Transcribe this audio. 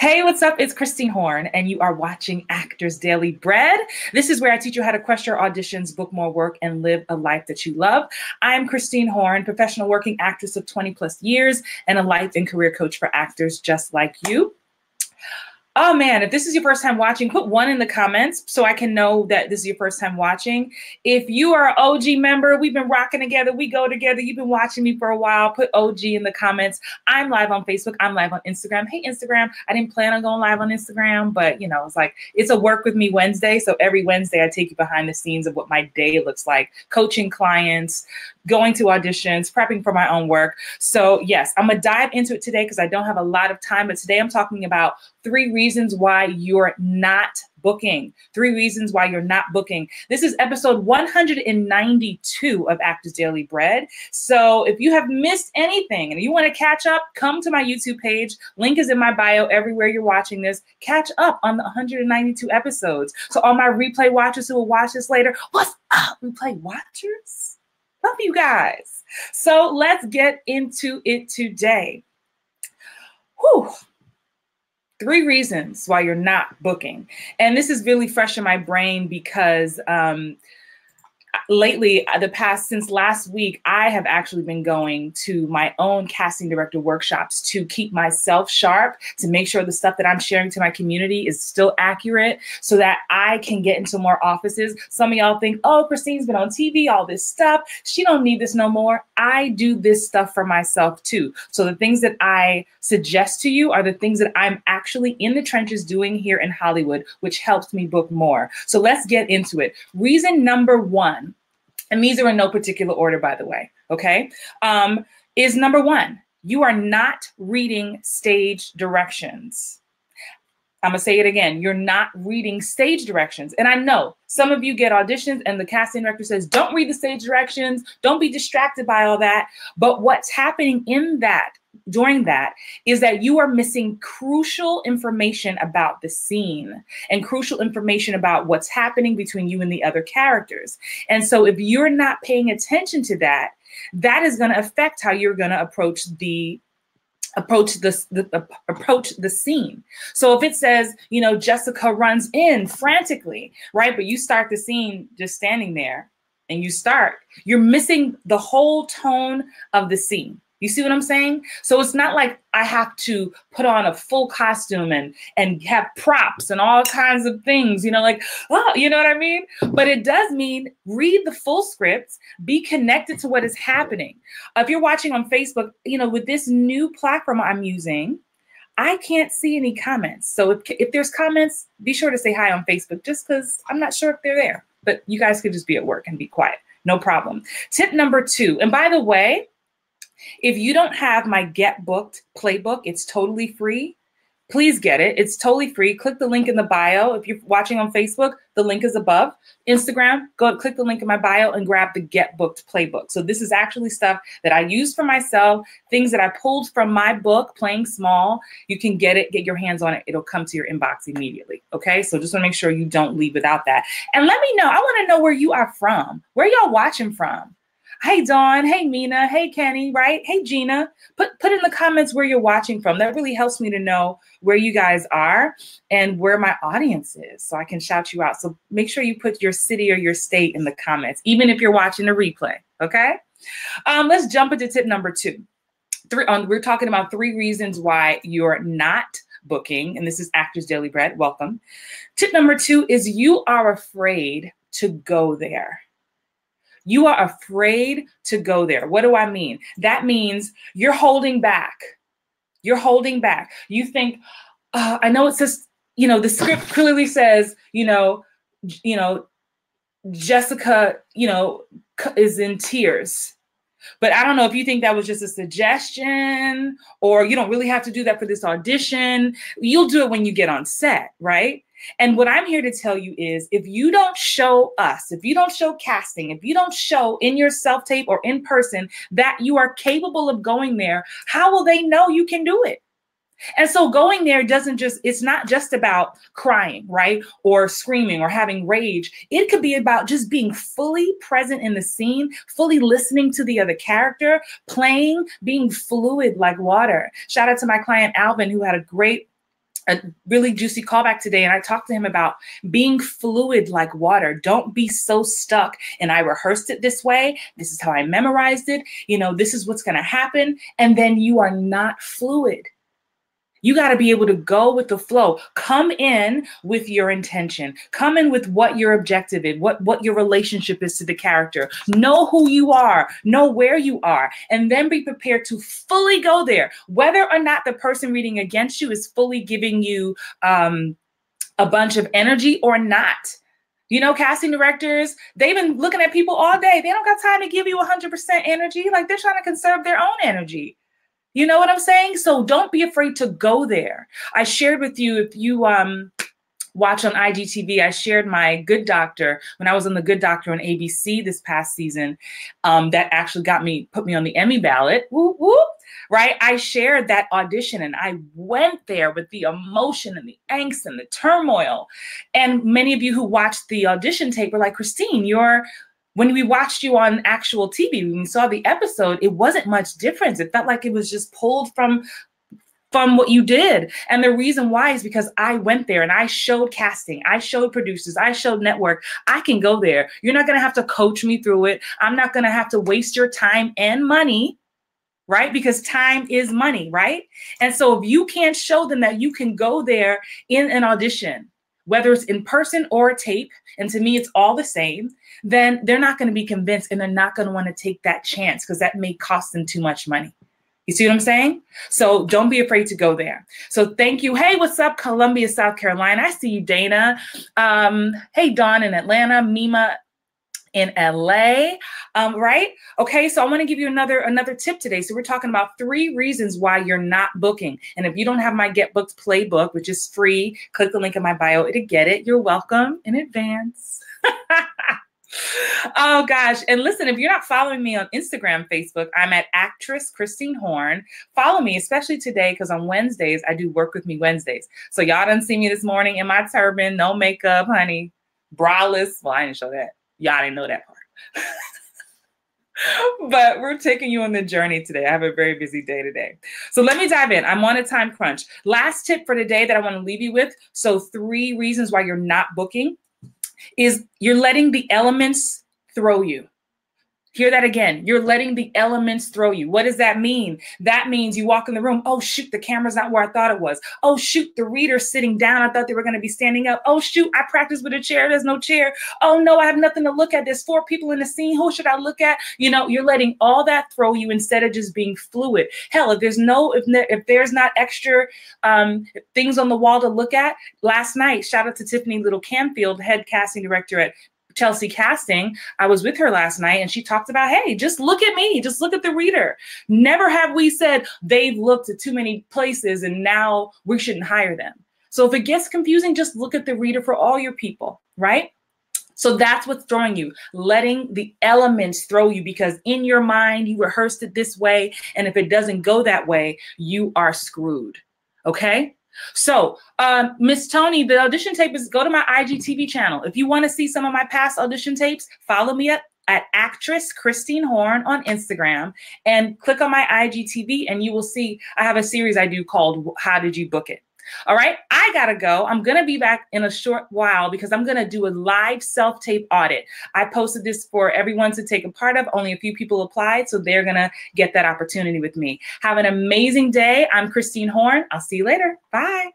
Hey, what's up? It's Christine Horn, and you are watching Actors Daily Bread. This is where I teach you how to crush your auditions, book more work, and live a life that you love. I am Christine Horn, professional working actress of 20 plus years, and a life and career coach for actors just like you. Oh man, if this is your first time watching, put one in the comments so I can know that this is your first time watching. If you are an OG member, we've been rocking together, we go together, you've been watching me for a while, put OG in the comments. I'm live on Facebook, I'm live on Instagram. Hey, Instagram, I didn't plan on going live on Instagram, but you know, it's like it's a work with me Wednesday. So every Wednesday, I take you behind the scenes of what my day looks like, coaching clients, going to auditions, prepping for my own work. So, yes, I'm going to dive into it today because I don't have a lot of time. But today I'm talking about three reasons why you're not booking. Three reasons why you're not booking. This is episode 192 of Actors Daily Bread. So if you have missed anything and you want to catch up, come to my YouTube page. Link is in my bio everywhere you're watching this. Catch up on the 192 episodes. So all my replay watchers who will watch this later, what's up, replay watchers? Love you guys. So let's get into it today. Whew. Three reasons why you're not booking. And this is really fresh in my brain because um, lately, uh, the past since last week, I have actually been going to my own casting director workshops to keep myself sharp, to make sure the stuff that I'm sharing to my community is still accurate so that I can get into more offices. Some of y'all think, oh, Christine's been on TV, all this stuff. She don't need this no more. I do this stuff for myself too. So the things that I suggest to you are the things that I'm actually in the trenches doing here in Hollywood, which helps me book more. So let's get into it. Reason number one and these are in no particular order, by the way, okay, um, is number one, you are not reading stage directions. I'm gonna say it again. You're not reading stage directions. And I know some of you get auditions and the casting director says, don't read the stage directions, don't be distracted by all that. But what's happening in that during that is that you are missing crucial information about the scene and crucial information about what's happening between you and the other characters. And so if you're not paying attention to that, that is going to affect how you're going to approach the approach the, the, approach the scene so if it says you know jessica runs in frantically right but you start the scene just standing there and you start you're missing the whole tone of the scene you see what I'm saying? So it's not like I have to put on a full costume and and have props and all kinds of things, you know, like, oh, you know what I mean? But it does mean read the full scripts, be connected to what is happening. If you're watching on Facebook, you know, with this new platform I'm using, I can't see any comments. So if, if there's comments, be sure to say hi on Facebook just because I'm not sure if they're there. But you guys could just be at work and be quiet. No problem. Tip number two, and by the way, if you don't have my Get Booked playbook, it's totally free. Please get it. It's totally free. Click the link in the bio. If you're watching on Facebook, the link is above. Instagram, go and click the link in my bio and grab the Get Booked playbook. So this is actually stuff that I use for myself, things that I pulled from my book, Playing Small. You can get it, get your hands on it. It'll come to your inbox immediately. Okay. So just want to make sure you don't leave without that. And let me know. I want to know where you are from. Where y'all watching from? Hey Dawn, hey Mina, hey Kenny, right? Hey Gina. Put put in the comments where you're watching from. That really helps me to know where you guys are and where my audience is so I can shout you out. So make sure you put your city or your state in the comments, even if you're watching a replay. Okay. Um, let's jump into tip number two. Three um, we're talking about three reasons why you're not booking, and this is Actors Daily Bread. Welcome. Tip number two is you are afraid to go there. You are afraid to go there. What do I mean? That means you're holding back. You're holding back. You think, uh, I know it says, you know, the script clearly says, you know, you know, Jessica, you know, is in tears. But I don't know if you think that was just a suggestion or you don't really have to do that for this audition. You'll do it when you get on set, right? And what I'm here to tell you is if you don't show us, if you don't show casting, if you don't show in your self tape or in person that you are capable of going there, how will they know you can do it? And so going there doesn't just, it's not just about crying, right? Or screaming or having rage. It could be about just being fully present in the scene, fully listening to the other character, playing, being fluid like water. Shout out to my client Alvin, who had a great a really juicy callback today and I talked to him about being fluid like water. Don't be so stuck. And I rehearsed it this way. This is how I memorized it. You know, this is what's going to happen. And then you are not fluid. You got to be able to go with the flow. Come in with your intention. Come in with what your objective is, what, what your relationship is to the character. Know who you are, know where you are, and then be prepared to fully go there. Whether or not the person reading against you is fully giving you um, a bunch of energy or not. You know, casting directors, they've been looking at people all day. They don't got time to give you 100% energy. Like they're trying to conserve their own energy. You know what I'm saying? So don't be afraid to go there. I shared with you if you um watch on IGTV, I shared my Good Doctor when I was on the Good Doctor on ABC this past season. Um, that actually got me put me on the Emmy ballot. Whoop, whoop, right? I shared that audition and I went there with the emotion and the angst and the turmoil. And many of you who watched the audition tape were like, Christine, you're when we watched you on actual TV, when we saw the episode, it wasn't much difference. It felt like it was just pulled from from what you did. And the reason why is because I went there and I showed casting, I showed producers, I showed network. I can go there. You're not going to have to coach me through it. I'm not going to have to waste your time and money, right? Because time is money, right? And so if you can't show them that you can go there in an audition, whether it's in person or tape, and to me it's all the same, then they're not going to be convinced and they're not going to want to take that chance because that may cost them too much money. You see what I'm saying? So don't be afraid to go there. So thank you. Hey, what's up, Columbia, South Carolina? I see you, Dana. Um, hey, Dawn in Atlanta, Mima in LA, um, right? Okay, so I want to give you another another tip today. So we're talking about three reasons why you're not booking. And if you don't have my Get Booked playbook, which is free, click the link in my bio to get it. You're welcome in advance. oh gosh. And listen, if you're not following me on Instagram, Facebook, I'm at actress Christine Horn. Follow me, especially today, because on Wednesdays, I do work with me Wednesdays. So y'all didn't see me this morning in my turban, no makeup, honey, braless. Well, I didn't show that. Y'all didn't know that part. but we're taking you on the journey today. I have a very busy day today. So let me dive in. I'm on a time crunch. Last tip for today that I want to leave you with. So, three reasons why you're not booking is you're letting the elements throw you. Hear that again. You're letting the elements throw you. What does that mean? That means you walk in the room. Oh, shoot, the camera's not where I thought it was. Oh, shoot, the reader's sitting down. I thought they were going to be standing up. Oh, shoot, I practiced with a chair. There's no chair. Oh, no, I have nothing to look at. There's four people in the scene. Who should I look at? You know, you're letting all that throw you instead of just being fluid. Hell, if there's no, if, if there's not extra um, things on the wall to look at, last night, shout out to Tiffany Little Canfield, head casting director at Telsey Casting, I was with her last night and she talked about, hey, just look at me, just look at the reader. Never have we said they've looked at too many places and now we shouldn't hire them. So if it gets confusing, just look at the reader for all your people, right? So that's what's throwing you, letting the elements throw you because in your mind you rehearsed it this way. And if it doesn't go that way, you are screwed. Okay. So, um, Miss Tony, the audition tape is go to my IGTV channel. If you want to see some of my past audition tapes, follow me at, at actress Christine Horn on Instagram and click on my IGTV, and you will see I have a series I do called How Did You Book It? All right, I gotta go. I'm gonna be back in a short while because I'm gonna do a live self tape audit. I posted this for everyone to take a part of. Only a few people applied, so they're gonna get that opportunity with me. Have an amazing day. I'm Christine Horn. I'll see you later. Bye.